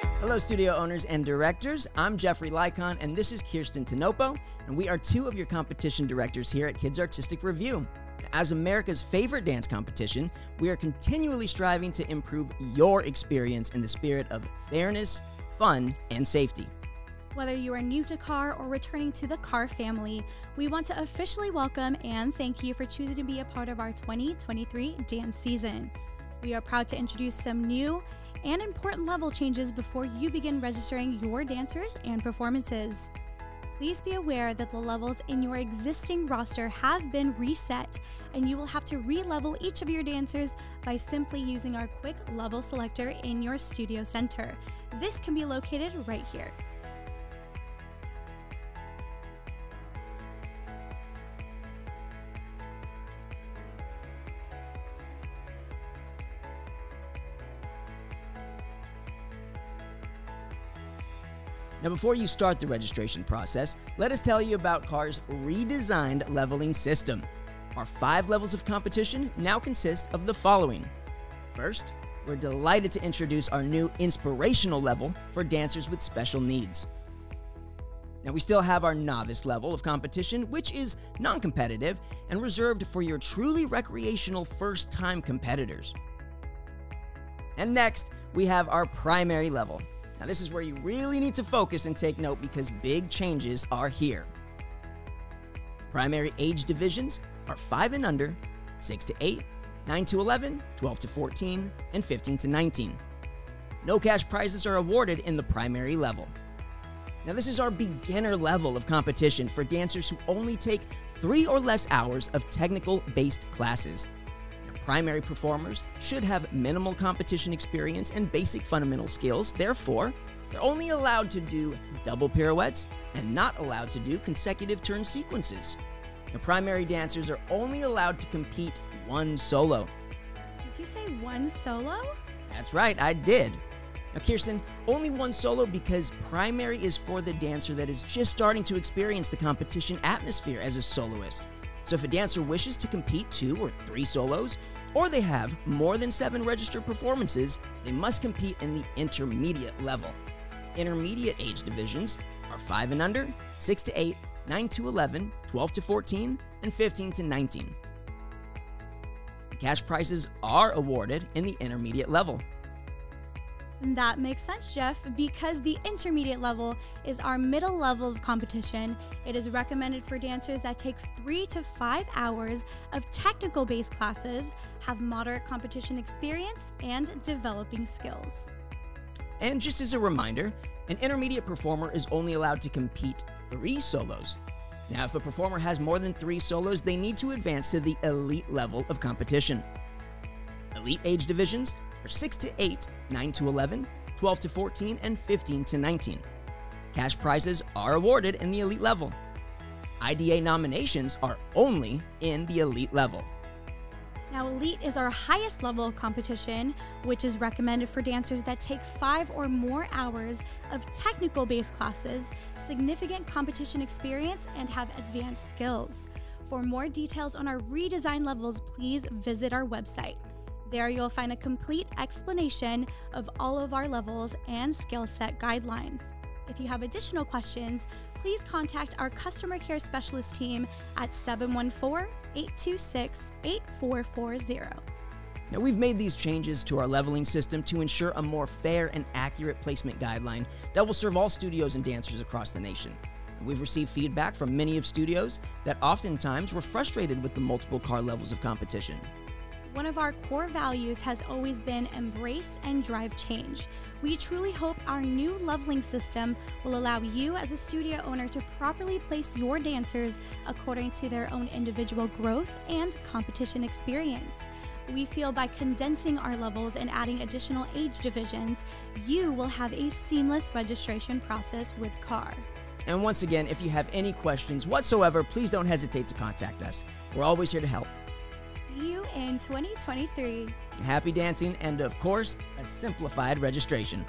Hello, studio owners and directors. I'm Jeffrey Lycon, and this is Kirsten Tinopo, and we are two of your competition directors here at Kids Artistic Revue. As America's favorite dance competition, we are continually striving to improve your experience in the spirit of fairness, fun, and safety. Whether you are new to KAR or returning to the KAR family, we want to officially welcome and thank you for choosing to be a part of our 2023 dance season. We are proud to introduce some new and important level changes before you begin registering your dancers and performances. Please be aware that the levels in your existing roster have been reset, and you will have to re-level each of your dancers by simply using our quick level selector in your studio center. This can be located right here. Now, before you start the registration process, let us tell you about KAR's redesigned leveling system. Our five levels of competition now consist of the following. First, we're delighted to introduce our new inspirational level for dancers with special needs. Now, we still have our novice level of competition, which is non competitive and reserved for your truly recreational first time competitors. And next, we have our primary level, now, this is where you really need to focus and take note because big changes are here. Primary age divisions are 5 and under, 6 to 8, 9 to 11, 12 to 14, and 15 to 19. No cash prizes are awarded in the primary level. Now, this is our beginner level of competition for dancers who only take three or less hours of technical based classes. Primary performers should have minimal competition experience and basic fundamental skills, therefore, they're only allowed to do double pirouettes and not allowed to do consecutive turn sequences. The primary dancers are only allowed to compete one solo. Did you say one solo? That's right, I did. Now, Kirsten, only one solo because primary is for the dancer that is just starting to experience the competition atmosphere as a soloist. So if a dancer wishes to compete two or three solos, or they have more than seven registered performances, they must compete in the intermediate level. Intermediate age divisions are 5 and under, 6 to 8, 9 to 11, 12 to 14, and 15 to 19. Cash prizes are awarded in the intermediate level. That makes sense, Jeff, because the intermediate level is our middle level of competition. It is recommended for dancers that take three to five hours of technical based classes, have moderate competition experience, and developing skills. And just as a reminder, an intermediate performer is only allowed to compete three solos. Now, if a performer has more than three solos, they need to advance to the elite level of competition. Elite age divisions are 6 to 8, 9 to 11, 12 to 14, and 15 to 19. Cash prizes are awarded in the elite level. IDA nominations are only in the elite level. Now, Elite is our highest level of competition, which is recommended for dancers that take five or more hours of technical based classes, significant competition experience, and have advanced skills. For more details on our redesigned levels, please visit our website. There you'll find a complete explanation of all of our levels and skill set guidelines. If you have additional questions, please contact our customer care specialist team at 714 826 8440. Now, we've made these changes to our leveling system to ensure a more fair and accurate placement guideline that will serve all studios and dancers across the nation. We've received feedback from many of studios that oftentimes were frustrated with the multiple KAR levels of competition. One of our core values has always been embrace and drive change. We truly hope our new leveling system will allow you as a studio owner to properly place your dancers according to their own individual growth and competition experience. We feel by condensing our levels and adding additional age divisions, you will have a seamless registration process with KAR. And once again, if you have any questions whatsoever, please don't hesitate to contact us. We're always here to help you in 2023. Happy dancing and, of course, a simplified registration.